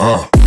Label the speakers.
Speaker 1: Uh.